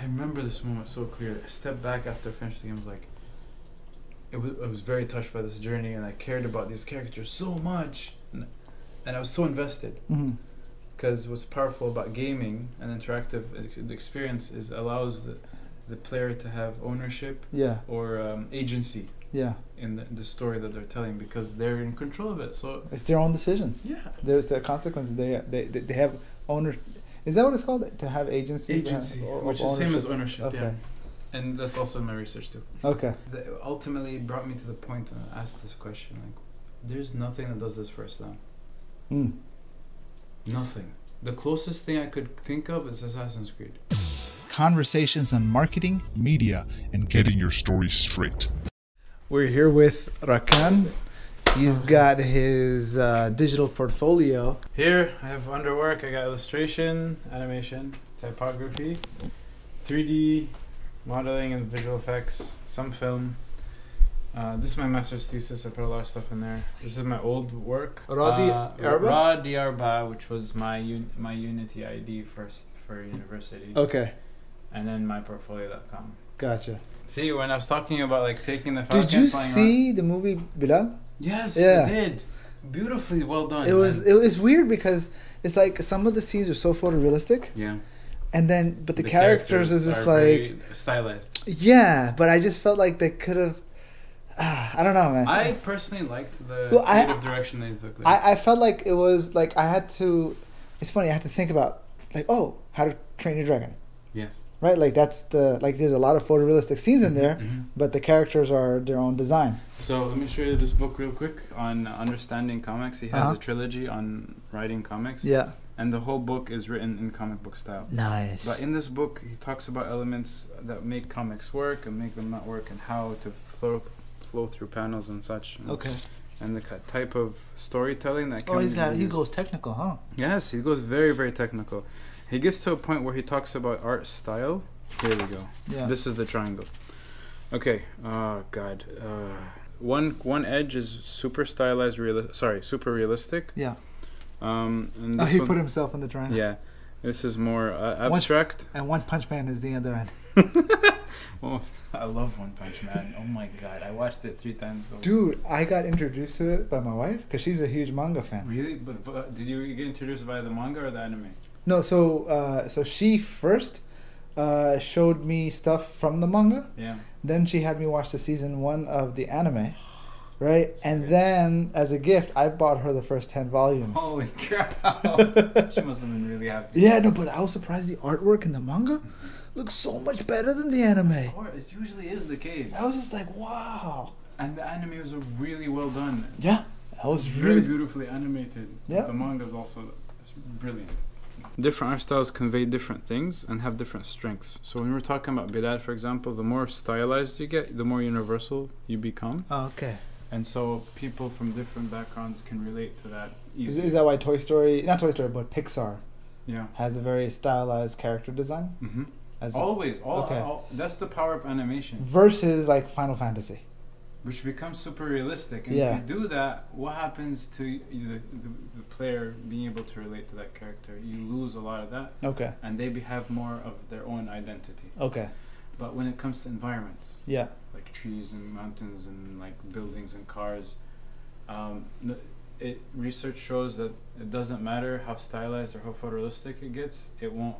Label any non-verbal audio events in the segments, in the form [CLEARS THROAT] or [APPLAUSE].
I remember this moment so clear. I stepped back after I finished the game. I was like, it was, I was very touched by this journey, and I cared about these characters so much, and, and I was so invested. Because what's powerful about gaming and interactive the experience is allows the, the player to have ownership Yeah, or um, agency yeah. in the, the story that they're telling because they're in control of it. So It's their own decisions. yeah, There's their consequences. They they they, they have owner. Is that what it's called? To have agency. to have- or- which of is same as ownership? ownership. Okay. Yeah, and that's also in my research too. Okay. that ultimately brought me to the point when I asked this question like there's nothing that does this for Islam Mm. nothing the closest thing I could think of is Assassin's Creed Conversations on marketing. media, and getting your story straight. We're here with Rakan. He's got his uh, digital portfolio. here I have under work I got illustration animation typography 3D modeling and visual effects some film uh, this is my master's thesis. I put a lot of stuff in there. This is my old work. Rabi uh, Arba? Rabi Arba, which was my un- my Unity ID first for university. Okay, and then myportfolio.com. gotcha. See, when I was talking about like taking the Falcon Did you see the movie Bilal? Yes, Yeah. I did. Beautifully well done. It was it was weird because it's like some of the scenes are so photorealistic, yeah. and then but the, characters, is just like very stylized. yeah. But I just felt like they could have. [SIGHS] I don't know, man. I personally liked the Well, I- direction they took. There. I, I felt like it was like I had to. It's funny. I had to think about like oh how to train your dragon, yes. Right? Like that's the like there's a lot of photorealistic scenes in there, Mhm. but the characters are their own design. So let me show you this book real quick on understanding comics. He has Uh-huh. a trilogy on writing comics, Yeah. and the whole book is written in comic book style. Nice. But in this book, he talks about elements that make comics work and make them not work, and how to flow flow through panels and such. And, okay. And the type of storytelling that. Can Oh, he's got he goes technical, huh? Yes, he goes very very technical. He gets to a point where he talks about art style. Here we go. Yeah. This is the triangle. Okay. Oh God. Uh, one one edge is super stylized, real. Sorry, super realistic. yeah. Um, and Oh, he one, put himself in the triangle. yeah, this is more uh, One- abstract. And One Punch Man is the other end. [LAUGHS] Oh, I love One Punch Man. Oh my God, I watched it three times. Over. Dude, I got introduced to it by my wife because she's a huge manga fan. Really? But, but did you get introduced by the manga or the anime? No, so uh, so she first uh, showed me stuff from the manga. Yeah. Then she had me watch the season one of the anime, [SIGHS] right? And then as a gift, I bought her the first ten volumes. Holy [LAUGHS] crap! she must have been really happy. Yeah, no, but I was surprised the artwork in the manga [LAUGHS] looks so much better than the anime. It usually is the case. I was just like, wow. And the anime was really well done. Yeah, that was really. beautifully animated. Yeah. The manga is also it's brilliant. Different art styles convey different things and have different strengths. So when we're talking about Bilal, for example, the more stylized you get, the more universal you become. Oh, okay. And so people from different backgrounds can relate to that Is, is that why Toy Story, not Toy Story, but Pixar yeah. has a very stylized character design? hmm As Always, all, Okay. all, that's the power of animation, versus like Final Fantasy. Which becomes super realistic. And Yeah. if you do that, what happens to y- the, the, the player being able to relate to that character? You lose a lot of that, Okay. and they be, have more of their own identity. Okay. But when it comes to environments, Yeah. like trees and mountains and like buildings and cars, um, it research shows that it doesn't matter how stylized or how photorealistic it gets, it won't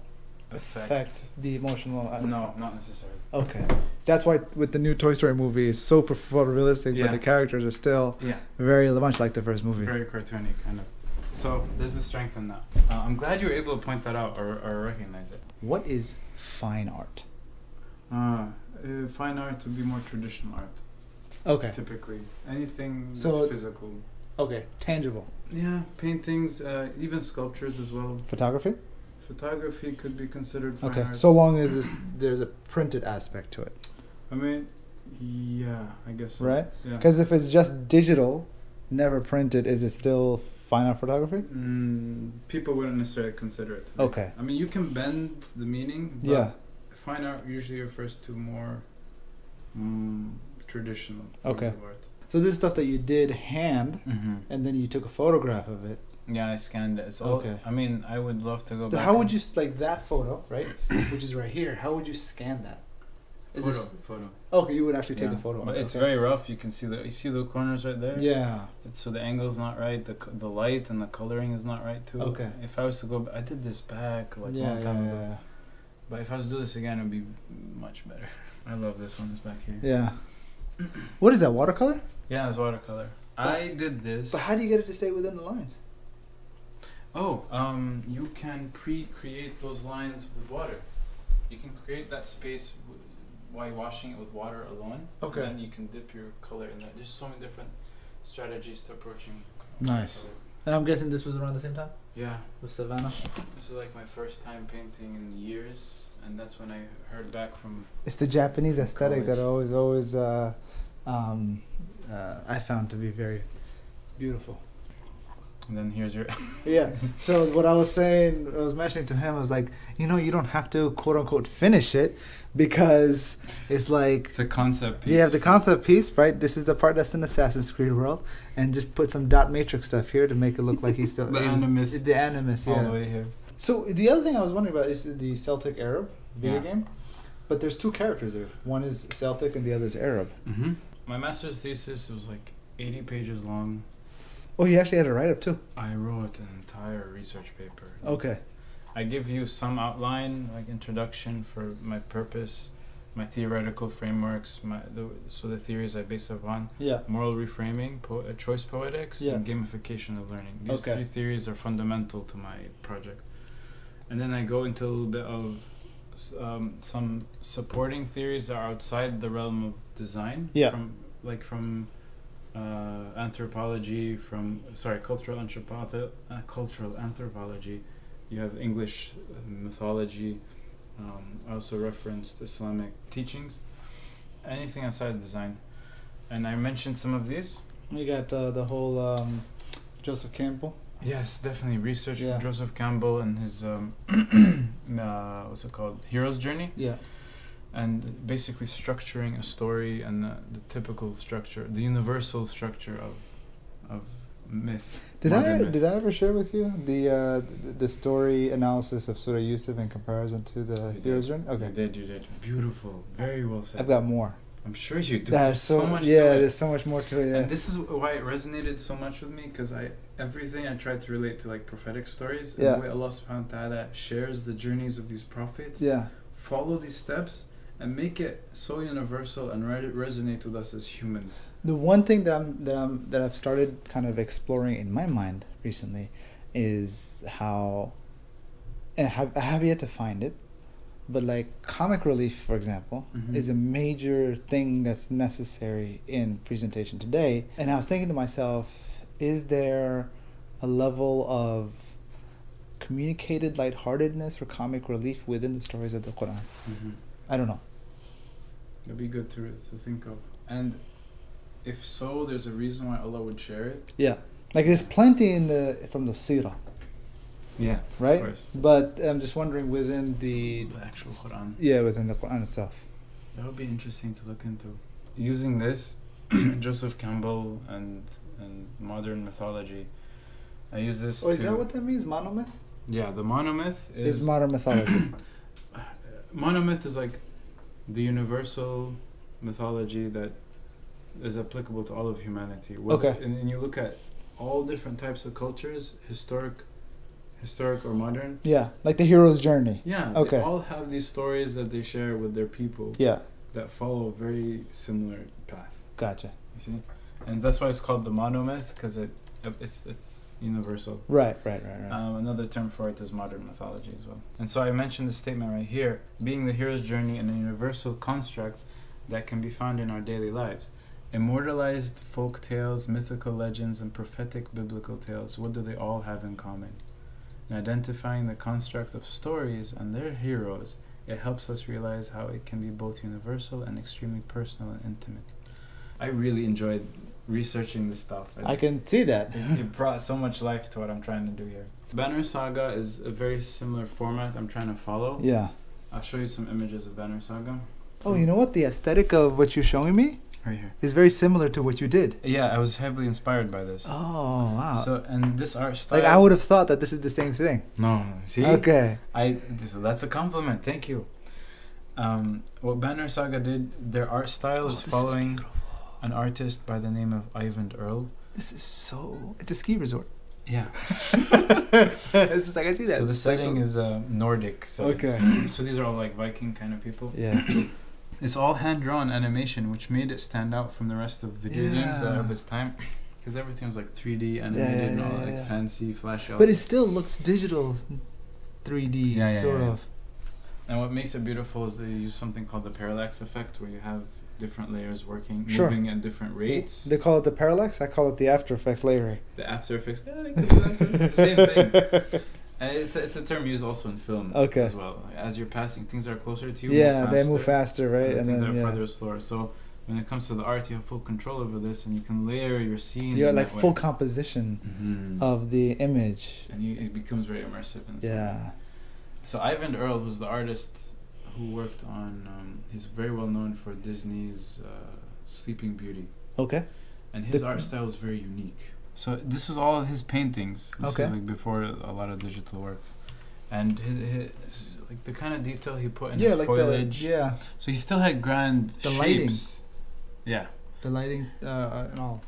affect. Affect the emotional. uh, No, not necessarily. Okay. That's why with the new Toy Story movie, it's so photorealistic, Yeah. but the characters are still Yeah. very much like the first movie. Very cartoony, kind of. So there's the strength in that. Uh, I'm glad you were able to point that out or, or recognize it. What is fine art? Uh, uh, fine art would be more traditional art, Okay. typically. Anything that's So- physical. Okay. Tangible. Yeah, paintings, uh, even sculptures as well. Photography. Photography could be considered fine Okay. art. So long as there's a printed aspect to it, I mean, yeah, I guess so. right? Yeah. Because if it's just digital, never printed, is it still fine art photography? Mm, people wouldn't necessarily consider it. Okay. I mean, you can bend the meaning. But Yeah. Fine art usually refers to more mm, traditional Okay. of art. So this is stuff that you did hand, Mm-hmm. and then you took a photograph of it, Yeah, I scanned it. It's all, Okay. I mean, I would love to go So back. how would you like that photo, right? [COUGHS] Which is right here. How would you scan that? Is photo, this photo. okay? You would actually take Yeah. a photo. But it, it's okay. very rough. You can see the you see the corners right there. yeah. It's, so the angle's not right. The the light and the coloring is not right too. Okay. If I was to go, I did this back like a yeah, long yeah, time yeah, ago. But if I was to do this again, it'd be much better. [LAUGHS] I love this one. It's back here. yeah. What is that watercolor? Yeah, it's watercolor. I did this. But how do you get it to stay within the lines? Oh, um, you can pre-create those lines with water. You can create that space w- while washing it with water alone. Okay. And then you can dip your color in that. There's so many different strategies to approaching. Nice. color. And I'm guessing this was around the same time Yeah, with Savannah. this is like my first time painting in years, and that's when I heard back from. It's the Japanese aesthetic that College. always, always, uh, um, uh, I found to be very beautiful. And then here's your. [LAUGHS] Yeah. So what I was saying, I was mentioning to him, I was like, you know, you don't have to quote unquote finish it because it's like It's a concept piece. Yeah, the concept piece, right? This is the part that's in Assassin's Creed world, and just put some dot matrix stuff here to make it look like he's still [LAUGHS] The animus. The animus, yeah. all the way here. So the other thing I was wondering about is the Celtic Arab video Yeah. game, but there's two characters there. One is Celtic and the other is Arab. Mm-hmm. My master's thesis was like 80 pages long. Oh, you actually had a write up too. I wrote an entire research paper. Okay. I give you some outline, like introduction for my purpose, my theoretical frameworks, my the, so the theories I base upon Yeah. moral reframing, po- uh, choice poetics, Yeah. and gamification of learning. These Okay. three theories are fundamental to my project. And then I go into a little bit of um, some supporting theories that are outside the realm of design. Yeah. From like from uh, anthropology, from sorry, cultural anthropology, uh, cultural anthropology. You have English uh, mythology. Um, I also referenced Islamic teachings. Anything outside design, and I mentioned some of these. we got uh, the whole um, Joseph Campbell. Yes, definitely research Yeah. Joseph Campbell and his um, [CLEARS THROAT] uh, what's it called, hero's journey, Yeah. And basically structuring a story and the, the typical structure, the universal structure of of myth. Did I myth. did I ever share with you the uh, the, the story analysis of Surah Yusuf in comparison to the You Hero's. Journey? Okay. You did, you did. Beautiful, very well said. I've got more. I'm sure you do. There's so, so much. yeah, there's so much more to it. Yeah. And this is why it resonated so much with me because I everything I tried to relate to like prophetic stories and Yeah. the way Allah subhanahu wa ta'ala shares the journeys of these prophets. yeah. Follow these steps and make it so universal and re- resonate with us as humans. The one thing that I'm that I'm that I've started kind of exploring in my mind recently is how and I have, I have yet to find it, but like comic relief, for example, Mhm. is a major thing that's necessary in presentation today. And I was thinking to myself, is there a level of communicated lightheartedness or comic relief within the stories of the Quran? Mm-hmm. I don't know. It'd be good to to think of. And if so, there's a reason why Allah would share it. Yeah, like there's plenty in the from the Sirah. Yeah, right? Of course. But I'm just wondering within the The actual Quran. yeah within the Quran itself. That would be interesting to look into. Using this, [CLEARS THROAT] Joseph Campbell and and modern mythology. I use this. Oh, is that what that means? Monomyth Yeah, the monomyth is is modern mythology. [COUGHS] monomyth is like the universal mythology that is applicable to all of humanity. Whether- Okay. And, and you look at all different types of cultures, historic, historic or modern. yeah, like the hero's journey. Yeah. Okay. They all have these stories that they share with their people Yeah, that follow a very similar path. gotcha. You see, and that's why it's called the monomyth because it it's it's universal. Right, right, right, right. Um, another term for it is modern mythology as well. And so I mentioned the statement right here being the hero's journey in a universal construct that can be found in our daily lives. Immortalized folk tales, mythical legends, and prophetic biblical tales, what do they all have in common? In identifying the construct of stories and their heroes, it helps us realize how it can be both universal and extremely personal and intimate. I really enjoyed researching this stuff. and I can see that. it, it brought so much life to what I'm trying to do here. Banner Saga is a very similar format I'm trying to follow. Yeah. I'll show you some images of Banner Saga. Oh, you know what? The aesthetic of what you're showing me Right here. is very similar to what you did. Yeah, I was heavily inspired by this. Oh wow! So and this art style. like I would have thought that this is the same thing. No, see. Okay. I that's a compliment. Thank you. Um, what Banner Saga did, their art style Oh, is this is following beautiful. An artist by the name of Eyvind Earle. This is so. It's a ski resort. Yeah. [LAUGHS] it's just like I see that. So the It's like- setting is uh, Nordic. So Okay. [CLEARS THROAT] so these are all like Viking kind of people. Yeah. [CLEARS THROAT] It's all hand drawn animation, which made it stand out from the rest of video games Yeah. of its time. [LAUGHS] Because everything was like 3D animated yeah, and all yeah, like yeah. fancy flash. but it still looks digital, 3D Yeah, yeah, sort yeah. of. And what makes it beautiful is they use something called the parallax effect, where you have different layers working, Sure. moving at different rates. They call it the parallax. I call it the After Effects layering. the After Effects, yeah, they could do that too. It's the same thing. [LAUGHS] And it's, it's a term used also in film Okay. as well. As you're passing, things are closer to you. yeah, they move faster, right? And, And things then are yeah, further slower. So when it comes to the art, you have full control over this, and you can layer your scene. you got in like full way. composition Mhm. of the image. and you, it becomes very immersive. In some way. Yeah. So Eyvind Earle was the artist who worked on. Um, he's very well known for Disney's uh, Sleeping Beauty, Okay. and his The- art style is very unique. So this is all his paintings. This Okay. is like before a lot of digital work, and his, his, like the kind of detail he put in yeah, his like foliage. the yeah So he still had grand The lighting. Yeah. the lighting uh, and all.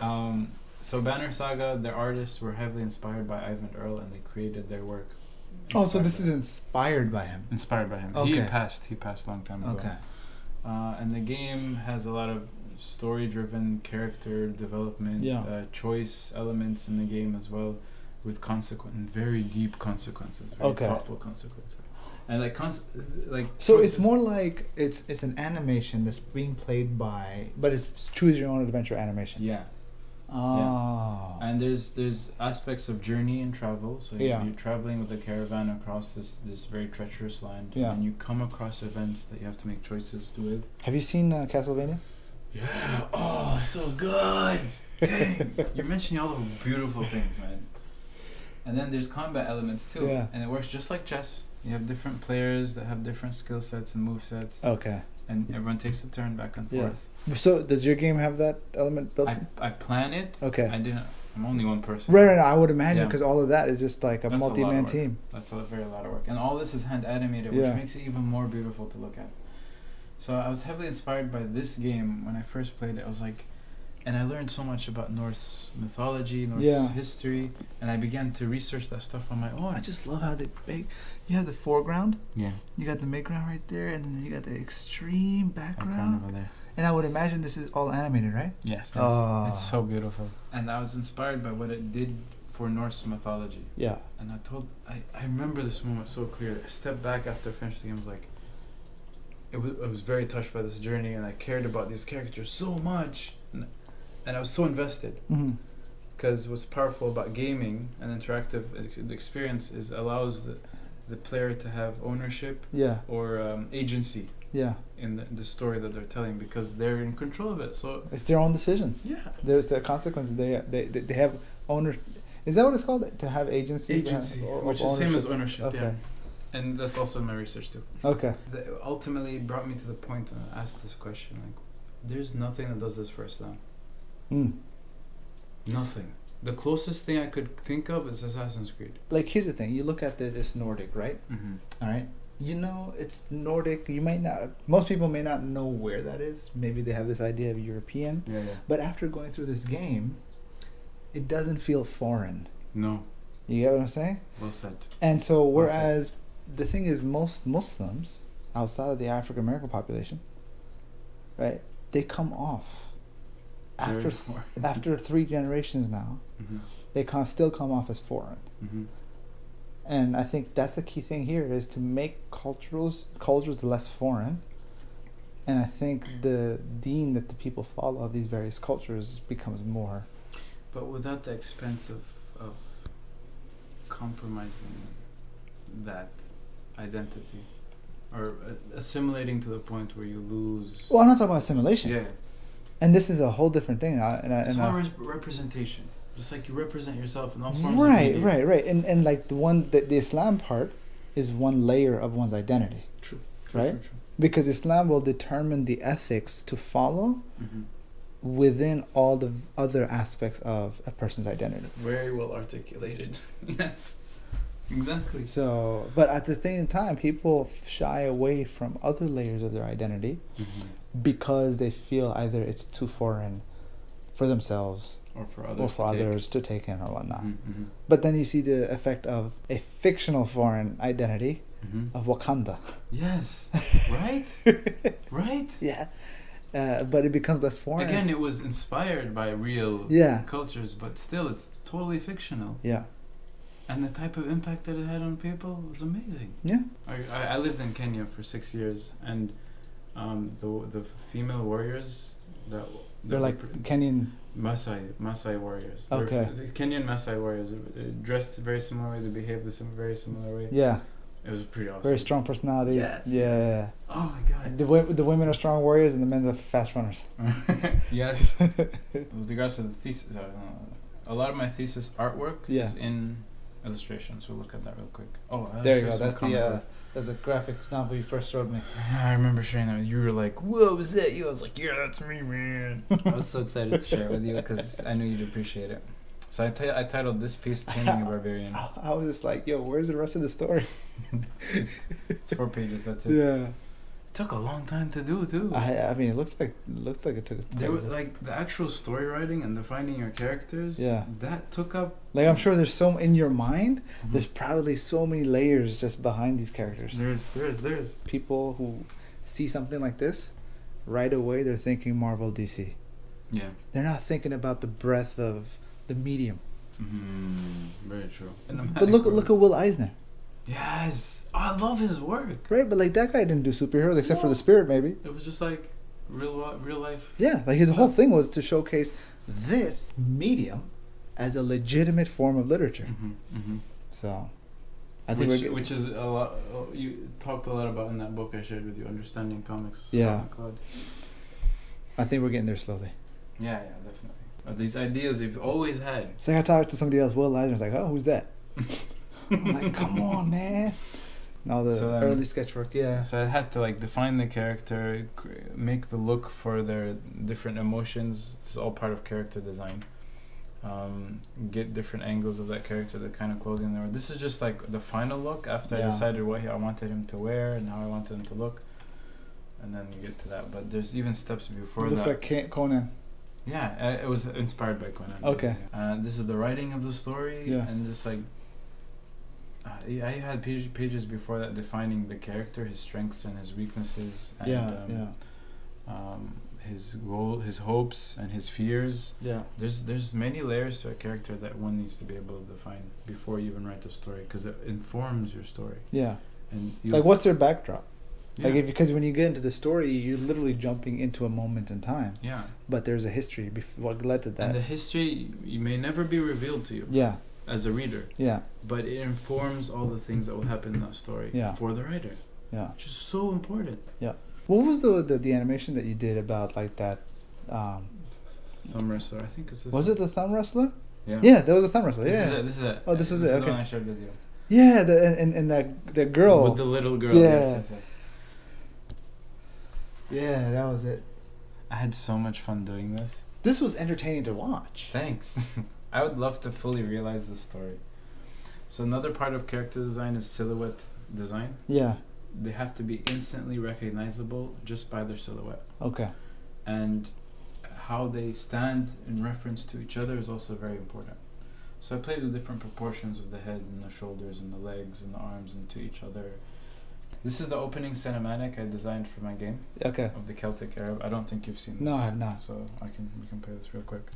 Um, so Banner Saga, their artists were heavily inspired by Eyvind Earle, and they created their work. Oh, so this is inspired by him. inspired by him. He passed. He passed a long time ago. Okay. Uh, and the game has a lot of story-driven character development, Yeah. uh, choice elements in the game as well, with consequent, very deep consequences, very Okay. thoughtful consequences, and like cons- like. So it's more like it's it's an animation that's being played by, but it's choose your own adventure animation. Yeah, Oh. and there's there's aspects of journey and travel. So Yeah. you're traveling with a caravan across this this very treacherous land, Yeah. and you come across events that you have to make choices with. Have you seen uh, Castlevania? Yeah. Oh, so good. Dang. [LAUGHS] You're mentioning all the beautiful things, man. And then there's combat elements too. Yeah. And it works just like chess. You have different players that have different skill sets and move sets, Okay. and everyone takes a turn back and Yeah. Forth. So does your game have that element built? I, in? I plan it. Okay. I didn't. I'm only one person. Right, right, right. I would imagine Yeah. because all of that is just like a That's a lot of multi-man work. team. That's a very lot of work, and all this is hand animated, which Yeah. makes it even more beautiful to look at. So I was heavily inspired by this game when I first played it. I was like, and I learned so much about Norse mythology, Norse Yeah. history, and I began to research that stuff on my own. I just love how they make. You have the foreground, yeah, you got the midground right there, and then you got the extreme background background. over there. And I would imagine this is all animated, right? Yes, yes. Oh. it's so beautiful. And I was inspired by what it did for Norse mythology. Yeah. And I told, I, I remember this moment so clear. I stepped back after I finished the game. I was like, it was, I was very touched by this journey, and I cared about these characters so much, and, and I was so invested. hmm Because what's powerful about gaming and interactive ex- the experience is allows the, the player to have ownership Yeah. or um, agency Yeah. in the, the story that they're telling because they're in control of it. So It's their own decisions. yeah, There's the consequences. They they they, have owner. Is that what it's called? To have agency. to have- or- which is same as ownership? ownership. Okay. Yeah, and that's also in my research too. Okay. that ultimately brought me to the point when I asked this question like there's nothing that does this for Islam Mm. nothing the closest thing I could think of is Assassin's Creed Like here's the thing. You look at this. It's Nordic, right? mm-hmm. All right. You know, it's Nordic. You might not. Most people may not know where that is. Maybe they have this idea of European. yeah yeah But after going through this game, it doesn't feel foreign. no You get what I'm saying? well said And so, Well whereas the thing is, most Muslims outside of the African American population, right, they come off after foreign. after three generations now. mm-hmm. They can still come off as foreign. Mm-hmm. And I think that's the key thing here is to make cultures cultures less foreign. And I think the dean that the people follow of these various cultures becomes more. but without the expense of, of compromising that identity or uh, assimilating to the point where you lose Well, I'm not talking about assimilation. yeah And this is a whole different thing. uh, And, I- it's and I- representation just like you represent yourself in all forms right, right, right. And and like the one the, the Islam part is one layer of one's identity. True. True, Right? true, true. because Islam will determine the ethics to follow hmm within all the other aspects of a person's identity. Very well articulated. [LAUGHS] yes. Exactly. So, but at the same time, people shy away from other layers of their identity Mm-hmm. because they feel either it's too foreign for themselves Or for others. or for to take. to take in or whatnot. Mm-hmm. But then you see the effect of a fictional foreign identity Mm-hmm. of Wakanda. Yes. right. [LAUGHS] right. Yeah. Uh, but it becomes less foreign. Again, it was inspired by real Yeah. cultures, but still, it's totally fictional. Yeah. And the type of impact that it had on people was amazing. Yeah. I, I, I lived in Kenya for six years, and um, the the female warriors that They're like were Kenyan. Masai Masai warriors. They were Okay. Kenyan Masai warriors uh, dressed very similar. They behaved the same very similar way. Yeah. It was pretty awesome. Very strong personalities. Yes. Yeah. Oh my god. The, the women are strong warriors and the men are fast runners. [LAUGHS] yes. [LAUGHS] With regards to the thesis, uh, a lot of my thesis artwork Yeah. is in illustration. So we'll look at that real quick. Oh, I'll there you show go. some That's the uh, book. that's the graphic novel you first showed me. I remember sharing that. with You You were like, "Whoa, was that you?" I was like, "Yeah, that's me, man." I was so excited to share it with you because I knew you'd appreciate it. So I ti- I titled this piece "Taming a Barbarian." I, [LAUGHS] I was just like, yo, where's the rest of the story? [LAUGHS] It's four pages. That's it. Yeah. It took a long time to do too. I I mean, it looks like it looked like it took. There were, like the actual story writing and defining your characters. Yeah. That took up. like I'm sure there's so in your mind. Mm-hmm. There's probably so many layers just behind these characters. There's there's there's. People who see something like this, right away they're thinking Marvel, DC. Yeah. They're not thinking about the breadth of the medium. Mm-hmm. Very true. But look look at Will Eisner, Yes, oh, I love his work. right? But like that guy didn't do superheroes except for the spirit, maybe. It was just like real real life. Yeah, like his whole thing was to showcase this medium as a legitimate form of literature. Mm-hmm. Mm-hmm. So, I think which, we're get- which is a lot. oh, You talked a lot about in that book I shared with you, understanding comics. Scott Yeah. McCloud. I think we're getting there slowly. Yeah, yeah, definitely. But these ideas you've always had. It's like I talked to somebody else, Will Eisner's like, oh, who's that? [LAUGHS] I'm like, come on, man. All the So then- early sketch work, yeah. So I had to like define the character, cr- make the look for their different emotions. This is all part of character design. Um, get different angles of that character, the kind of clothing they were. This is just like the final look after Yeah. I decided what I wanted him to wear and how I wanted him to look, and then you get to that. But there's even steps before It looks that. like Conan. Yeah, uh, it was inspired by Conan. Okay. Uh, this is the writing of the story, Yeah. and just like I I had pages before that defining the character, his strengths and his weaknesses, and yeah, um, yeah, um, his goal, his hopes, and his fears. yeah. There's there's many layers to a character that one needs to be able to define before you even write the story, because it informs your story. Yeah. And Like, what's their backdrop? Like, yeah. if because when you get into the story, you're literally jumping into a moment in time, yeah, but there's a history before what led to that. and the history you may never be revealed to you yeah, as a reader. yeah, but it informs all the things that will happen in that story Yeah. for the writer, yeah. which is so important. Yeah. What was the, the the animation that you did about like that? Um, Thumb wrestler, I think it's this. was one. it the thumb wrestler? Yeah. Yeah, that was a thumb wrestler. This yeah. is it. This is it. Oh, this was is it, the okay. one I shared with you. Yeah, the and, and, and that the girl. With the little girl. Yeah. Yes, yes, yes. yeah, that was it. I had so much fun doing this. This was entertaining to watch. Thanks. [LAUGHS] I would love to fully realize the story. So another part of character design is silhouette design. Yeah. They have to be instantly recognizable just by their silhouette. Okay. and how they stand in reference to each other is also very important. So I played with different proportions of the head and the shoulders and the legs and the arms into each other. This is the opening cinematic I designed for my game Okay. of the Celtic Arab. I don't think you've seen this. No, I have not. So I can we can play this real quick.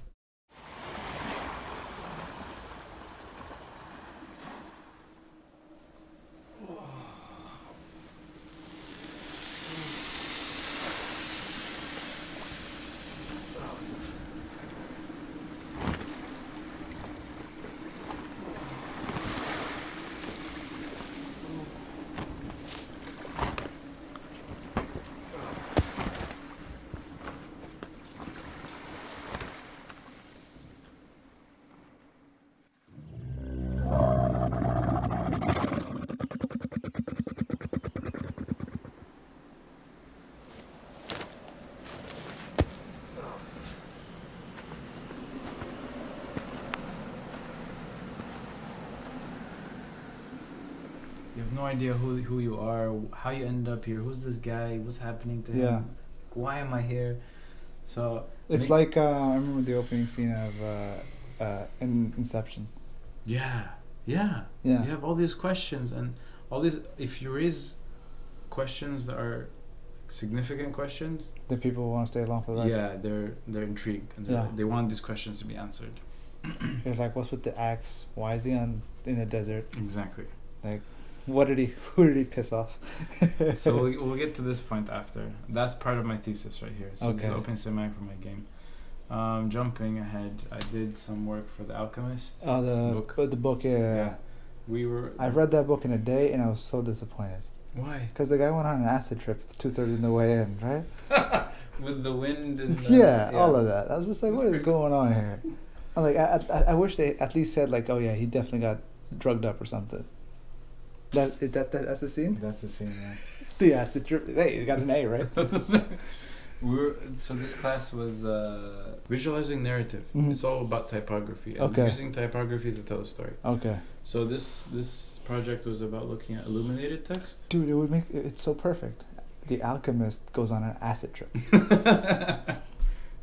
No idea who who you are, how you ended up here, who's this guy, what's happening to him, Yeah. why am I here? So It's like uh, I remember the opening scene of uh, uh, in Inception. yeah, yeah, Yeah. you have all these questions and all these. If you raise questions that are significant questions, The people want to stay along for the ride. yeah, they're they're intrigued and they're Yeah. they want these questions to be answered. It's like, what's with the axe? Why is he on in the desert? Exactly. What did he? [LAUGHS] Who did he piss off? so we'll, [LAUGHS] we'll get to this point after. That's part of my thesis right here. So Okay. opening cinematic for my game. Um, jumping ahead, I did some work for The Alchemist. Oh, the Book. the book. Yeah. Yeah. We were. I read that book in a day, and I was so disappointed Why? because the guy went on an acid trip two thirds in the way in, right? [LAUGHS] With the wind and the, yeah, all of that. I was just like, what is going on here? I'm like, I, I, I wish they at least said like, oh yeah, he definitely got drugged up or something. That is that, that that's the scene. That's the scene, yeah. The acid trip. Hey, you got an A, right? we [LAUGHS] were, so this class was uh, visualizing narrative. Mhm. It's all about typography and Okay. using typography to tell a story. Okay. So this this project was about looking at illuminated text. Dude, it would make it's so perfect. The alchemist goes on an acid trip. [LAUGHS]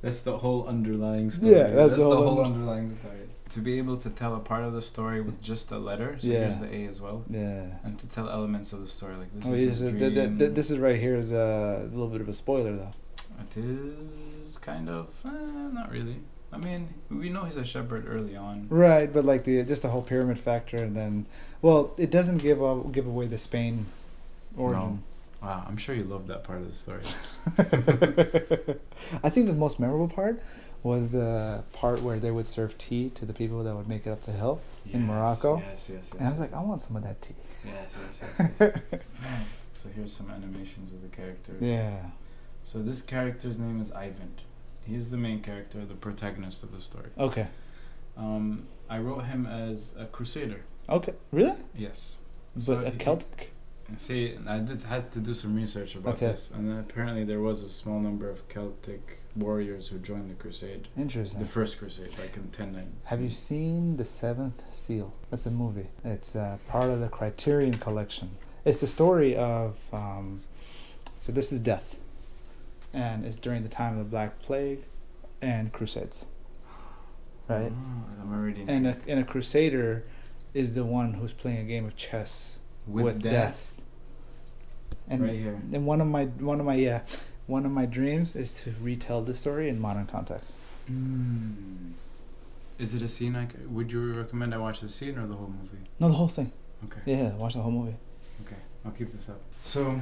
That's the whole underlying story. Yeah, that's the whole under- underlying story. To be able to tell a part of the story with just a letter, so Yeah. here's the A as well, Yeah. and to tell elements of the story like this Oh, is uh, th- th- th- this is right here is uh, a little bit of a spoiler though. It is kind of eh, not really. I mean, we know he's a shepherd early on. Right, but like the just the whole pyramid factor, and then well, it doesn't give up, give away the Spain origin. Wow, I'm sure you love that part of the story. [LAUGHS] I think the most memorable part was the part where they would serve tea to the people that would make it up the hill, In Morocco? Yes, yes, yes. and I was like, I want some of that tea. yes, yes, yes, yes. [LAUGHS] so here's some animations of the character. Yeah. So this character's name is Ivan. He's the main character, the protagonist of the story. Okay. Um, I wrote him as a crusader. Okay. Really? Yes. But So a Celtic. See, I did had to do some research about Okay. this, and apparently there was a small number of Celtic warriors who joined the crusade, Interesting. the first crusade, like in ten nine. Have you seen The Seventh Seal? That's a movie. It's uh, part of the Criterion Collection. It's the story of. Um, so this is death, and it's during the time of the Black Plague, and Crusades. Right, Oh, I'm already and a, and a Crusader is the one who's playing a game of chess with, death. And right here. and one of my one of my yeah, one of my dreams is to retell the story in modern context. Mm. Is it a scene I c- would you recommend I watch the scene or the whole movie? No, the whole thing. Okay. Yeah, watch the whole movie. Okay, I'll keep this up. So,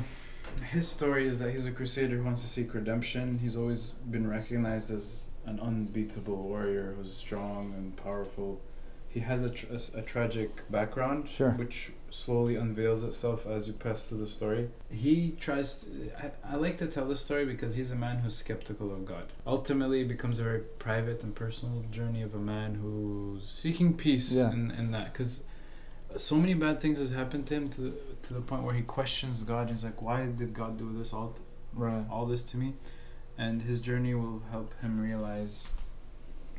his story is that he's a crusader who wants to seek redemption. He's always been recognized as an unbeatable warrior who's strong and powerful. He has a, tr- a, a tragic background, Sure. which slowly unveils itself as you pass through the story. He tries. To, I, I like to tell the story because he's a man who's skeptical of God. Ultimately, it becomes a very private and personal journey of a man who's seeking peace Yeah. in, in that. Because so many bad things has happened to him to the, to the point where he questions God. He's like, why did God do this all Right. all this to me? And his journey will help him realize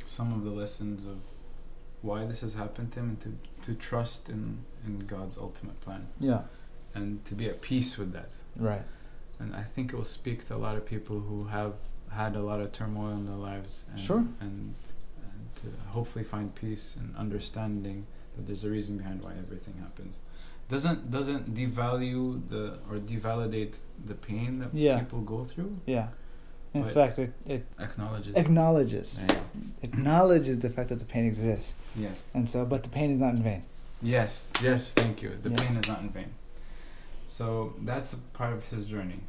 some of the lessons of why this has happened to him and to, to trust in, in God's ultimate plan Yeah. and to be at peace with that. Right. And I think it will speak to a lot of people who have had a lot of turmoil in their lives. And, Sure. And, and to hopefully find peace and understanding that there's a reason behind why everything happens. Doesn't doesn't devalue the or devalidate the pain that Yeah. people go through. Yeah. In But- fact, it, it Acknowledges. acknowledges acknowledges the fact that the pain exists, Yes. and so but the pain is not in vain. Yes, yes, thank you. The Yeah. pain is not in vain. So that's a part of his journey.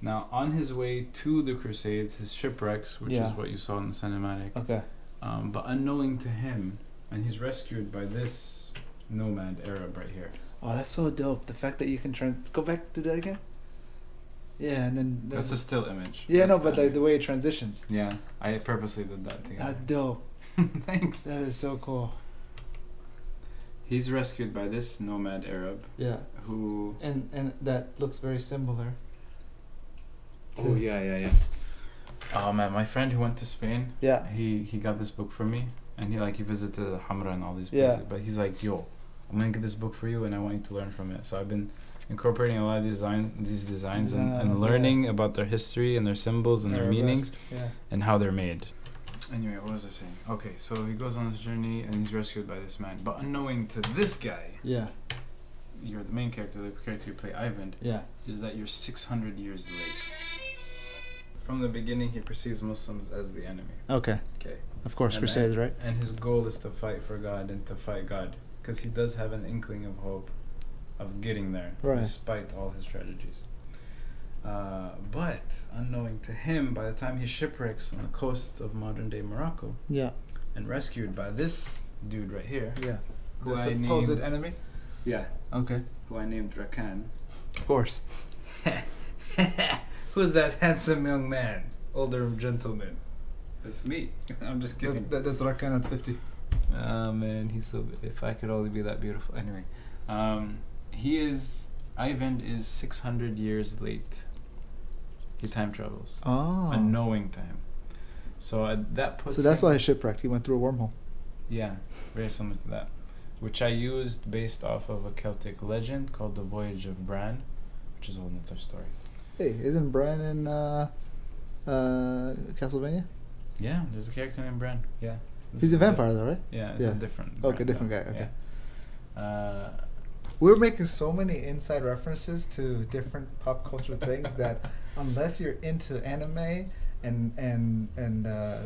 Now, on his way to the Crusades, his shipwrecks, which Yeah. is what you saw in the cinematic, Okay. um, but unknowing to him, and he's rescued by this nomad Arab right here. Oh, that's so dope. The fact that you can turn go back to that again. Yeah, and then That's a still image. yeah, no, but the- like the way it transitions. yeah, I purposely did that together. That's dope. [LAUGHS] Thanks. That is so cool. He's rescued by this nomad Arab Yeah, who. and and that looks very similar. Oh yeah, yeah, yeah. Oh man, my friend who went to Spain, Yeah. he he got this book for me and he like he visited Hamra and all these places. Yeah. places but he's like yo i'm gonna get this book for you and i want you to learn from it so i've been incorporating a lot of design these designs and, and Designs, yeah. learning about their history and their symbols and their meanings Yeah. and how they're made. Anyway, what was I saying? Okay, so he goes on this journey and he's rescued by this man, but unknowing to this guy, Yeah. you're the main character, the character you play, Ivan, Yeah. is that you're 600 years late. From the beginning, he perceives Muslims as the enemy. Okay. Okay. Of course, And Crusades, right? And his goal is to fight for God and to fight God. Because he does have an inkling of hope of getting there, Right. despite all his strategies. Uh, but, unknowing to him, by the time he shipwrecks on the coast of modern day Morocco Yeah. and rescued by this dude right here, Yeah. who The I supposed named, enemy. yeah, Okay. who I named Rakan. Of course. [LAUGHS] Who's that handsome young man, older gentleman? That's me. [LAUGHS] I'm just That's, kidding. that, that's Rakan at fifty. Oh man, he's so. If I could only be that beautiful. Anyway, um, he is. Ivan is 600 years late. He time travels, Oh. unknowing time. So uh, that puts. So that's him- why he shipwrecked. He went through a wormhole. Yeah, very similar to that, which I used based off of a Celtic legend called the Voyage of Bran, which is a whole nother story. Hey, isn't Bran in uh, uh, Castlevania? Yeah, there's a character named Bran. Yeah. He's a vampire, though, right? Yeah, it's Yeah. a different. Okay, different though. guy, okay. Yeah. Uh, We're making so many inside references to different pop culture things [LAUGHS] that unless you're into anime and and and uh,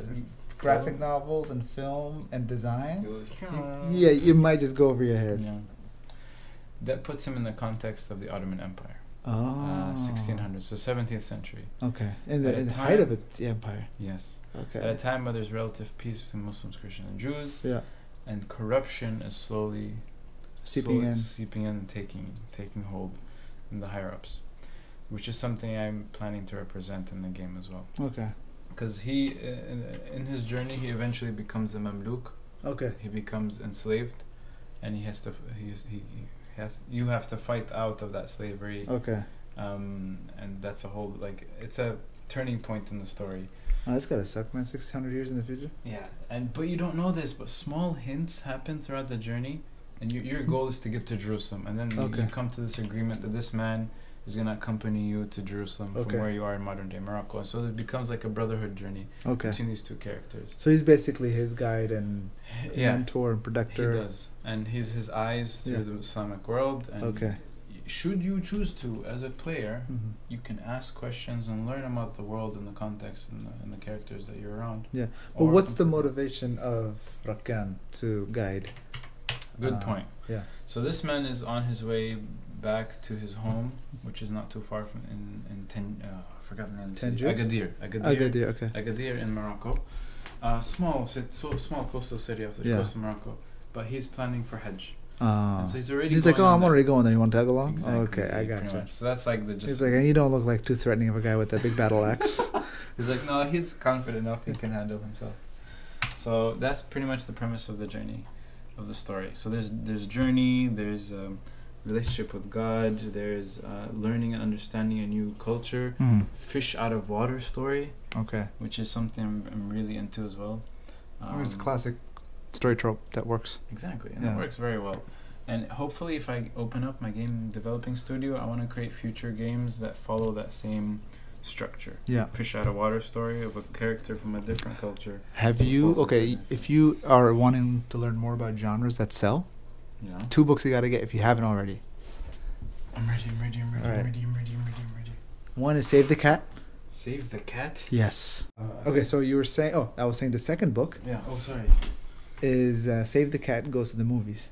graphic Film. novels and film and design, you, yeah. yeah, you might just go over your head. Yeah. That puts him in the context of the Ottoman Empire, Oh, uh, 1600s, so 17th century. Okay, in the, in the height of it, the empire. Yes. Okay. At a time where there's relative peace between Muslims, Christians, and Jews, Yeah, and corruption is slowly seeping in. seeping in, and taking taking hold in the higher ups, which is something I'm planning to represent in the game as well. Okay. Because he, uh, in, in his journey, he eventually becomes a Mamluk. Okay. He becomes enslaved, and he has to. He, he, he has. You have to fight out of that slavery. Okay. um, and that's a whole like it's a turning point in the story. Oh, that's gotta suck, man. Six hundred years in the future. Yeah, and but you don't know this, but small hints happen throughout the journey, and you, your goal is to get to Jerusalem, and then you, Okay. you come to this agreement that this man is gonna accompany you to Jerusalem Okay. from where you are in modern day Morocco, and so it becomes like a brotherhood journey Okay. between these two characters. So he's basically his guide and Yeah, mentor and protector. he does, and he's his eyes through Yeah. the Islamic world, and Okay. should you choose to, as a player, Mhm. you can ask questions and learn about the world and the context and the, and the characters that you're around. Yeah. But what's the motivation of Rakan to guide? Good Uh, point. Yeah. So this man is on his way back to his home, which is not too far from in in Ten. Uh, I forgot the name. of the city. Tangiers? Agadir. Agadir. Agadir. Okay. Agadir in Morocco. Uh, small, so small coastal city off the Yeah. coast of Morocco. But he's planning for Hajj. Uh, so he's already. he's like, oh, I'm already going there. You want to tag along? Exactly, okay, I got you. So that's like the just. He's like, you don't look like too threatening of a guy with that big battle [LAUGHS] axe. He's like, no, he's confident enough. He can handle himself. So that's pretty much the premise of the journey, of the story. So there's there's journey, there's um, relationship with God, there's uh, learning and understanding a new culture, hmm fish out of water story, Okay. which is something I'm, I'm really into as well. it's a Um, classic story trope that works. Exactly, and Yeah. it works very well. And hopefully, if I open up my game developing studio, I want to create future games that follow that same structure. Yeah. Fish out of water story of a character from a different culture. Have you okay? If you are wanting to learn more about genres that sell, know. two books you got to get if you haven't already. I'm ready. I'm ready. I'm ready. Alright. I'm ready. I'm ready. I'm ready. I'm ready. One is Save the Cat. Save the cat. Yes. Okay, so you were saying. Oh, I was saying the second book Yeah. Oh, sorry. is uh, Save the Cat goes to the movies.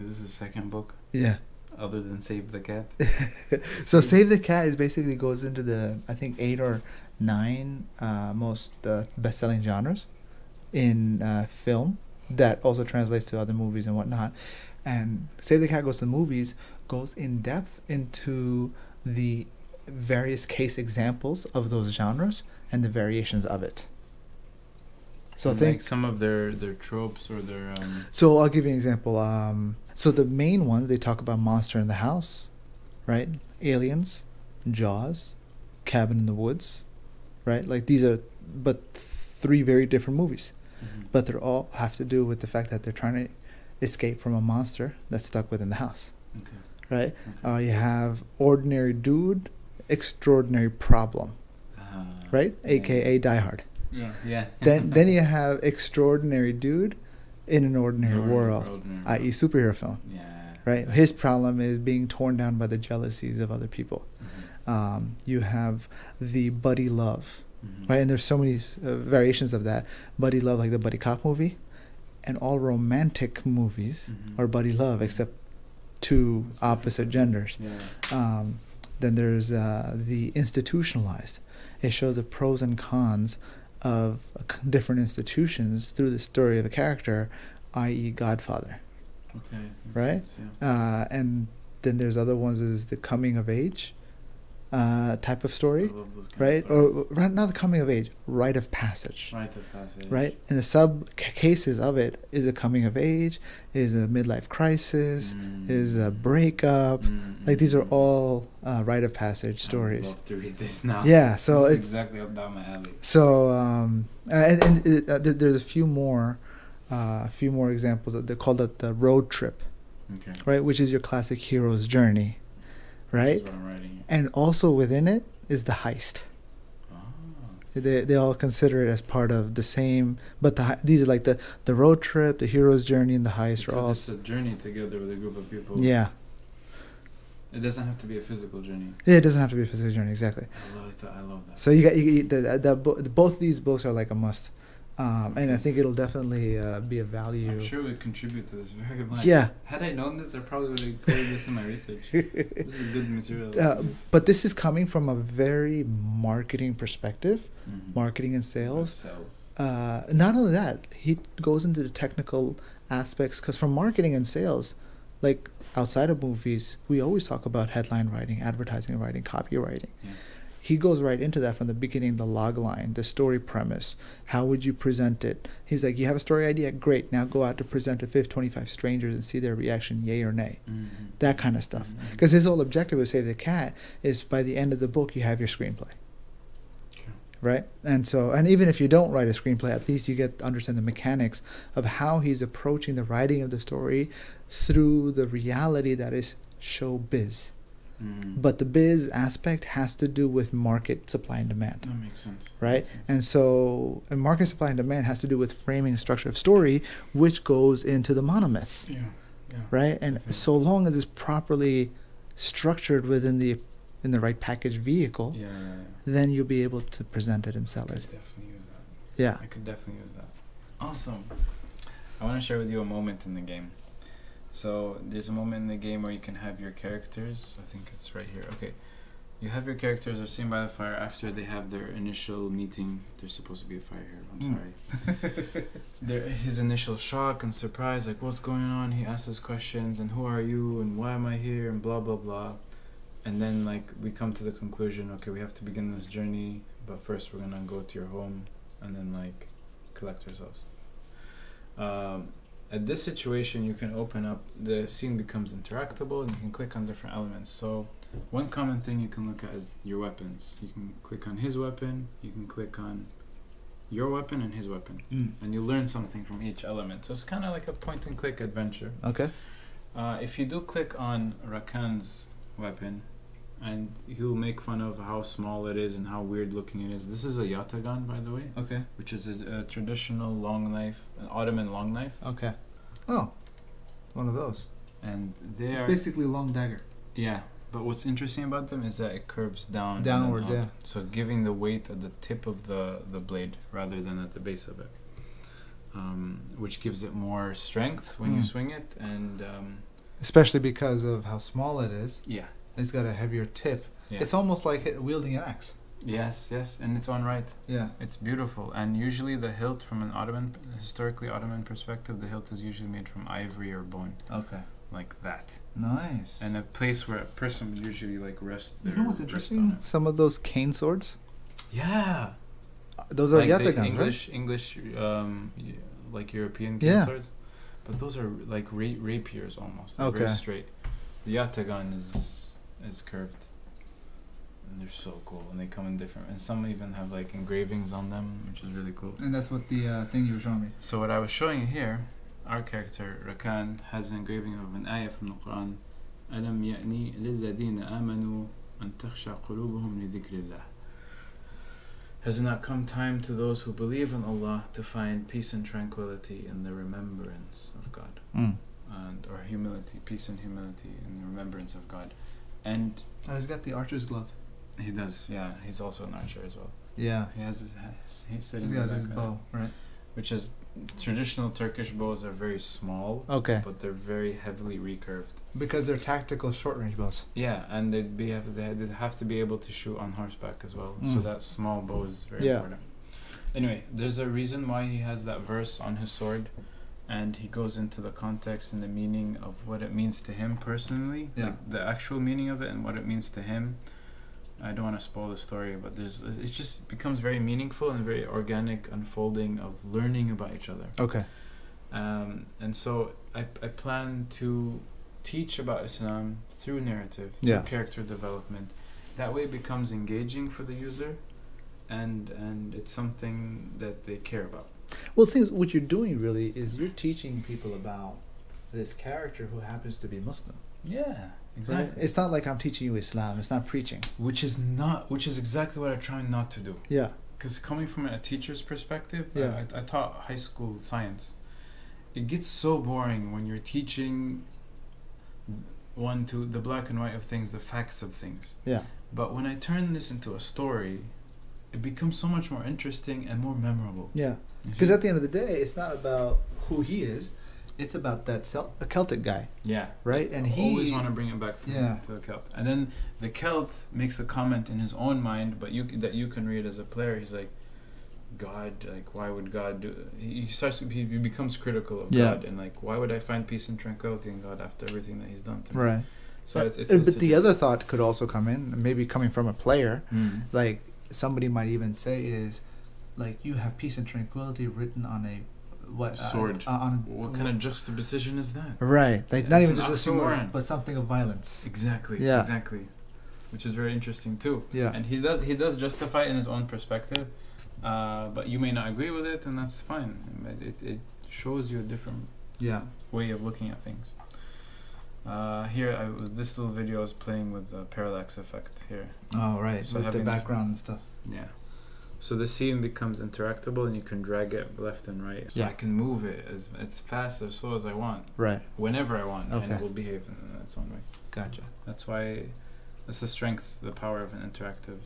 Is this the second book Yeah. Other than Save the Cat? [LAUGHS] so Save the Cat is basically goes into the I think eight or nine uh, most uh, best-selling genres in uh, film that also translates to other movies and whatnot. And Save the Cat goes to the movies goes in depth into the various case examples of those genres and the variations of it. So And, think like some of their their tropes or their um. so I'll give you an example. Um, so the main ones they talk about Monster in the House, right? Aliens, Jaws, Cabin in the Woods, right? Like these are, but three very different movies. But they all have to do with the fact that they're trying to escape from a monster that's stuck within the house, Okay. right? Okay. Uh, you have ordinary dude, extraordinary problem, Ah, right? yeah, AKA Die Hard. Yeah, yeah. Then then you have extraordinary dude in an ordinary world, Ordinary i.e. superhero film, Yeah. right? exactly. His problem is being torn down by the jealousies of other people. Mhm, Um, you have the buddy love, mhm. right? And there's so many uh, variations of that. Buddy love, like the buddy cop movie, and all romantic movies Mhm. are buddy love, except two opposite genders. Yeah. Um, then there's uh, the institutionalized. It shows the pros and cons of uh, different institutions through the story of a character, i.e., Godfather. Okay. Right? sense, yeah. Uh, and then there's other ones is the coming of age uh, type of story, love those kind right? Or right, not the coming of age, rite of passage. Right of passage. Right, and the sub c- cases of it is a coming of age, is a midlife crisis, is a Mm. breakup. Mm, Like these are mm, all uh, rite of passage stories. love to read this now. Yeah, so it's exactly up down my alley. so um, uh, and, and it, uh, there, there's a few more, uh, a few more examples. That they call it the road trip, Okay. right? Which is your classic hero's journey, right? This is what I'm writing. And also within it is the heist. Ah. They, they all consider it as part of the same, but the these are like the the road trip, the hero's journey, and the heist are Because all. it's a journey together with a group of people. Yeah, It doesn't have to be a physical journey. yeah, it doesn't have to be a physical journey exactly. I love that. I love that. So you got you, the, the, bo- both these books are like a must, um, and I think it'll definitely uh, be a value. I'm sure would contribute to this very much. Yeah, Had I known this, I probably would have included this in my research. [LAUGHS] This is good material. Uh, but this is coming from a very marketing perspective, Mhm. marketing and sales. Sales. Uh, not only that, he goes into the technical aspects because from marketing and sales, like outside of movies, we always talk about headline writing, advertising writing, copywriting. Yeah. He goes right into that from the beginning, the log line, the story premise. How would you present it? He's like, you have a story idea? Great. Now go out to present to 50, 25 strangers and see their reaction, yay or nay. Mhm. That kind of stuff. Because his whole objective with Save the Cat is by the end of the book, you have your screenplay. Okay. Right? And so, and even if you don't write a screenplay, at least you get to understand the mechanics of how he's approaching the writing of the story through the reality that is showbiz. Mhm. But the biz aspect has to do with market supply and demand. that makes sense. Right? Makes sense. And so, and market supply and demand has to do with framing the structure of story, which goes into the monomyth yeah, yeah. right? And Definitely. so long as it's properly structured within the in the right package vehicle, Yeah, yeah, yeah. then you'll be able to present it and sell I it. definitely use that. Yeah. I could definitely use that. Awesome. I want to share with you a moment in the game. So there's a moment in the game where you can have your characters. I think it's right here. Okay. You have your characters are sitting by the fire after they have their initial meeting. There's supposed to be a fire here. I'm Mm. sorry. [LAUGHS] their, his initial shock and surprise, like what's going on? He asks us questions and who are you and why am I here and blah blah blah. And then like we come to the conclusion. Okay, we have to begin this journey, but first we're gonna go to your home and then like collect ourselves. Um, at this situation, you can open up the scene becomes interactable and you can click on different elements. So, one common thing you can look at is your weapons. You can click on his weapon, you can click on your weapon and his weapon, and you learn something from each element. So, it's kind of like a point and click adventure. Okay. Uh, if you do click on Rakan's weapon, and he'll make fun of how small it is and how weird looking it is. This is a yatagan, by the way Okay. which is a, a traditional long knife, an Ottoman long knife, Okay. Oh, one of those. and they It's are basically a long dagger. yeah. But what's interesting about them is that it curves down Downwards, yeah. So giving the weight at the tip of the the blade rather than at the base of it, um, which gives it more strength when you Mm. swing it, and um, Especially because of how small it is. yeah, It's got a heavier tip. yeah. It's almost like wielding an axe. yes, yes, and it's on right. Yeah. It's beautiful, and usually the hilt, from an Ottoman, historically Ottoman perspective, the hilt is usually made from ivory or bone, Okay. like that. Nice. and a place where a person would usually like rest. you know what's interesting? Some of those cane swords. Yeah, Those are like the yatagans, right? English, English, um, like European Yeah. swords, but those are like ra- rapiers almost. They're very straight. The yatagan is is curved, and they're so cool. And they come in different, and some even have like engravings on them, which is really cool. And that's what the uh, thing you were showing me. So what I was showing you here, our character Rakan has an engraving of an ayah from the Quran, ألم يأني للذين آمنوا أن تخشع قلوبهم لذكر الله Has it not come time to those who believe in Allah to find peace and tranquility in the remembrance of God Mm. and or humility, peace and humility in the remembrance of God, and Oh, he's got the archer's glove. he does, yeah. He's also an archer as well. Yeah. He has his, he's sitting He's got his bow, right? which is traditional Turkish bows are very small, Okay. but they're very heavily recurved. Because they're tactical short range bows. Yeah, and they'd be have they they'd have to be able to shoot on horseback as well. So Mm. that small bow is very Yeah. important. Anyway, there's a reason why he has that verse on his sword, and he goes into the context and the meaning of what it means to him personally, Yeah. like the actual meaning of it and what it means to him. I don't want to spoil the story, but there's it just becomes very meaningful and very organic unfolding of learning about each other. Okay. Um, and so I, I plan to teach about Islam through narrative, through Yeah. character development. That way it becomes engaging for the user and and it's something that they care about. Well, things what you're doing really is you're teaching people about this character who happens to be Muslim. Yeah, Right? It's not like I'm teaching you Islam. It's not preaching. Which is not which is exactly what I try not to do. Yeah. Because coming from a teacher's perspective, Yeah. I, I taught high school science. It gets so boring when you're teaching one to the black and white of things, the facts of things. Yeah. But when I turn this into a story, it becomes so much more interesting and more memorable. Yeah. Because at the end of the day, it's not about who he is. It's about that Cel- a Celtic guy, yeah, right? And I he always want to bring it back to, Yeah. to the Celt. And then the Celt makes a comment in his own mind, but you that you can read as a player. He's like, God, like why would God do? He he starts. He becomes critical of Yeah. God and like why would I find peace and tranquility in God after everything that He's done to me? right. So it's, it's, Uh, it's but a the other thought could also come in, maybe coming from a player, Mm. like somebody might even say is, like you have peace and tranquility written on a what uh, Sword. uh, on What kind of juxtaposition is that? right? Like Yeah, not even an just a sword, oxymoron. but something of violence. Exactly. Yeah. Exactly. Which is very interesting too. Yeah. And he does he does justify in his own perspective, uh, but you may not agree with it, and that's fine. But It it shows you a different Yeah. way of looking at things. Uh, here, I was, this little video is playing with the parallax effect here. Oh right. So with the background and stuff. Yeah. So the scene becomes interactable, and you can drag it left and right. So Yeah. I can move it as as fast or slow as I want, Right. whenever I want, and Okay. it will behave in its own way. Gotcha. That's why that's the strength, the power of an interactive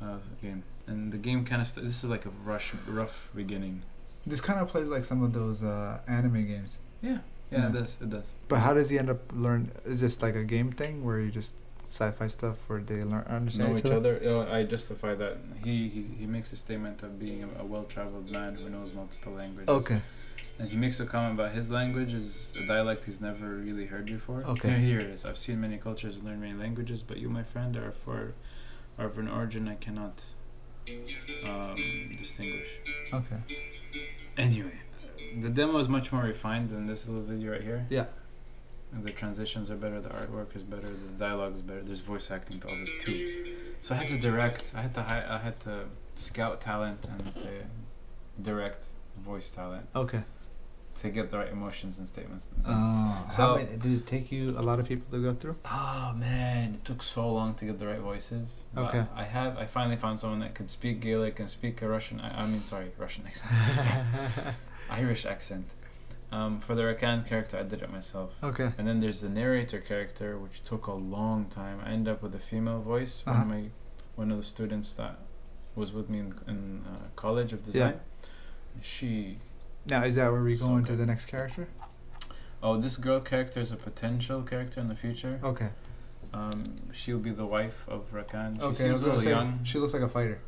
uh, game. And the game kind of st- this is like a rush, rough beginning. This kind of plays like some of those uh, anime games. Yeah, yeah, it does, it does. But how does he end up learn? Is this like a game thing where you just sci-fi stuff where they learn understand Know each other. Oh, I justify that. He, he he makes a statement of being a, a well-traveled man who knows multiple languages. Okay. And he makes a comment about his language is a dialect he's never really heard before. Okay. Here, here it is. I've seen many cultures and learned many languages, but you, my friend, are for are of an origin I cannot um, distinguish. Okay. Anyway, the demo is much more refined than this little video right here. Yeah. And the transitions are better, the artwork is better, the dialogue is better. There's voice acting to all this too. So I had to direct. I had to I had to scout talent and direct voice talent Okay. to get the right emotions and statements. Oh. So- how many, did it take you a lot of people to go through? Oh man, it took so long to get the right voices. Okay. I have. I finally found someone that could speak Gaelic and speak a Russian. I, I mean, sorry, Russian accent, [LAUGHS] Irish accent. Um, for the Rakan character, I did it myself. okay. And then there's the narrator character, which took a long time. I end up with a female voice. One Uh-huh. of my, one of the students that was with me in, in uh, college of design. Yeah. She, Now is that where we go into the next character? oh, this girl character is a potential character in the future. Okay. Um, she'll be the wife of Rakan. She okay. Seems a little young. she looks like a fighter.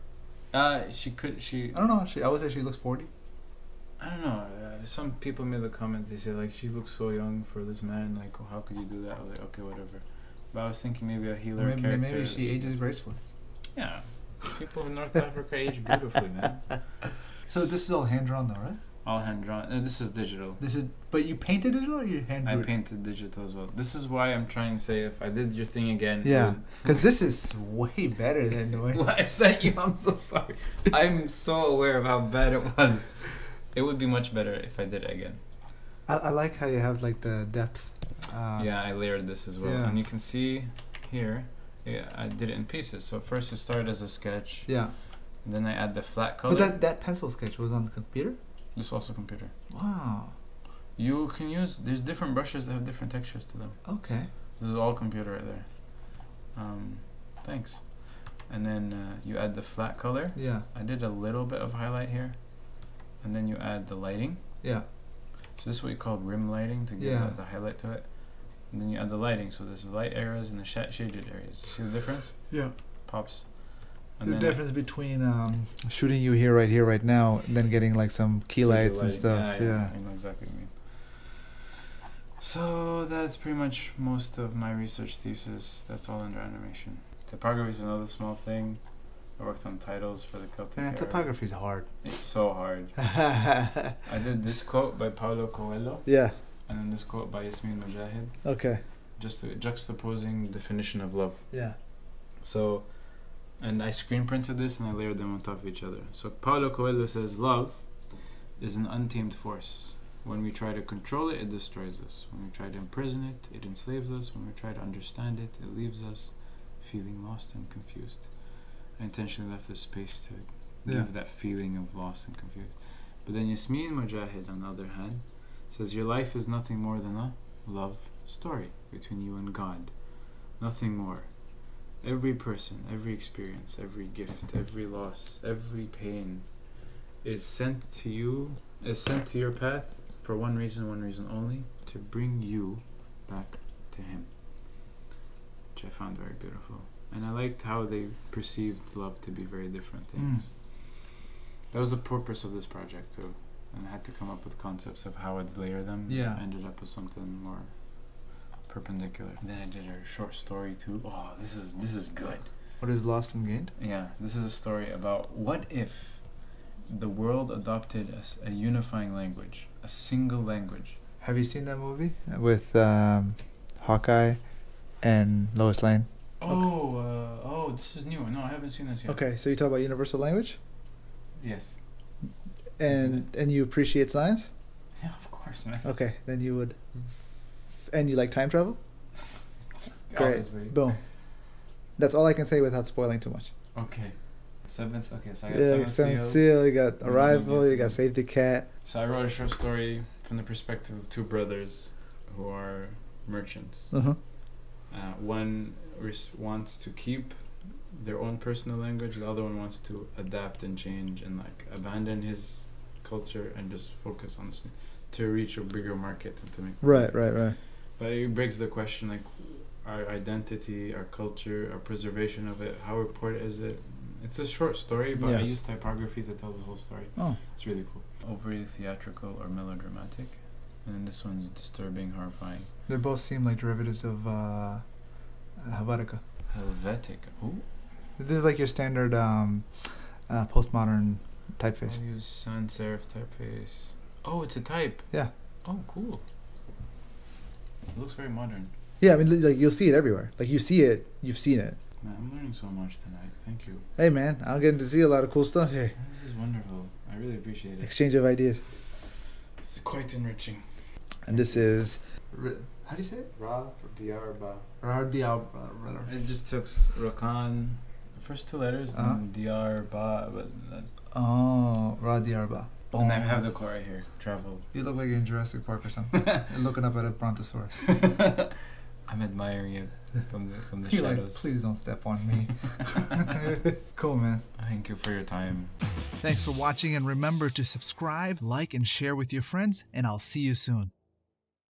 Uh, she could. She. I don't know. She I would say she looks forty. I don't know. Uh, some people made the comment. They said like she looks so young for this man. Like, oh, how could you do that? I was like, okay, whatever. But I was thinking maybe a healer Maybe, character. maybe she ages gracefully. Yeah. People in North Africa age beautifully, man. [LAUGHS] So this is all hand drawn though, right? All hand drawn. Uh, this is digital. This is but you painted it or you hand I drew it? painted digital as well. This is why I'm trying to say if I did your thing again. Yeah. Because [LAUGHS] this is way better than the way. What I sent you, I'm so sorry. I'm so aware of how bad it was. It would be much better if I did it again. I, I like how you have like the depth Uh, yeah, I layered this as well, yeah. and you can see here. Yeah, I did it in pieces. So first it started as a sketch, Yeah. and then I add the flat color. But that that pencil sketch was on the computer. this is also computer. Wow. You can use there's different brushes that have different textures to them. Okay. This is all computer right there. Um, thanks. And then uh, you add the flat color. Yeah. I did a little bit of highlight here, and then you add the lighting. Yeah. So this is what we call rim lighting to give Yeah. the, the highlight to it. And then you add the lighting. So there's the light areas and the sh- shaded areas. See the difference? Yeah. Pops. the then I- difference between um, shooting you here, right here, right now, and then getting like some key studio lights and lighting. stuff. Yeah, Yeah. I know exactly what you mean. So that's pretty much most of my research thesis. That's all under animation. Typography is another small thing. I worked on titles for the Celtic Man, era. typography's hard. It's so hard. [LAUGHS] I did this quote by Paulo Coelho Yeah. and then this quote by Yasmin Mogahed, Okay. just to, juxtaposing definition of love. Yeah. So, and I screen printed this and I layered them on top of each other. So Paulo Coelho says love is an untamed force. When we try to control it, it destroys us. When we try to imprison it, it enslaves us. When we try to understand it, it leaves us feeling lost and confused. I intentionally left this space to Yeah. give that feeling of lost and confused. But then Yasmin Mogahed, on the other hand, says your life is nothing more than a love story between you and God. Nothing more. Every person, every experience, every gift, every loss, every pain is sent to you, is sent to your path for one reason, one reason only, to bring you back to Him. Which I found very beautiful. And I liked how they perceived love to be very different things. That was the purpose of this project too. And I had to come up with concepts of how I'd layer them. Yeah. I ended up with something more perpendicular. Then I did a short story too. Oh, this is this is good. What is lost and gained? Yeah, this is a story about what if the world adopted a unifying language, a single language. Have you seen that movie with um, Hawkeye and Lois Lane? Oh, uh, oh, this is new. No, I haven't seen this yet. Okay, so you talk about universal language, Yes. and and you appreciate science. Yeah, of course, man. Okay, then you would, and you like time travel. [LAUGHS] Great. Obviously. Boom. That's all I can say without spoiling too much. Okay. Seventh. Okay, so I got Yeah, seventh Seventh seal. Seal. You got then Arrival. you You got Save the Cat. So I wrote a short story from the perspective of two brothers who are merchants. Uh huh. Uh, one wants to keep their own personal language. The other one wants to adapt and change and like abandon his culture and just focus on this to reach a bigger market and to make. Right, right, right. But it begs the question like our identity, our culture, our preservation of it. How important is it? It's a short story, but Yeah. I use typography to tell the whole story. Oh, It's really cool. Overly theatrical or melodramatic. And then this one's disturbing, horrifying. they both seem like derivatives of uh, Helvetica. Helvetic. Ooh. This is like your standard um, uh, postmodern typeface. I'll use sans serif typeface. Oh, it's a type. Yeah. Oh, cool. It looks very modern. Yeah, I mean, like you'll see it everywhere. Like you see it, you've seen it. Man, I'm learning so much tonight. Thank you. Hey, man, I'm getting to see a lot of cool stuff here. This is wonderful. I really appreciate it. Exchange of ideas. It's quite enriching. And this is. How do you say it? Ra Diarba. Radial. It just took Rakan, first two letters, Uh-huh. and Diarba, but uh, Oh, Radiarba. and I have the core right here. Travel. You look like you're in Jurassic Park or something. [LAUGHS] You're looking up at a brontosaurus. [LAUGHS] I'm admiring it from the from the You're like, shadows. please don't step on me. [LAUGHS] cool, man. Thank you for your time. Thanks for watching, and remember to subscribe, like, and share with your friends, and I'll see you soon.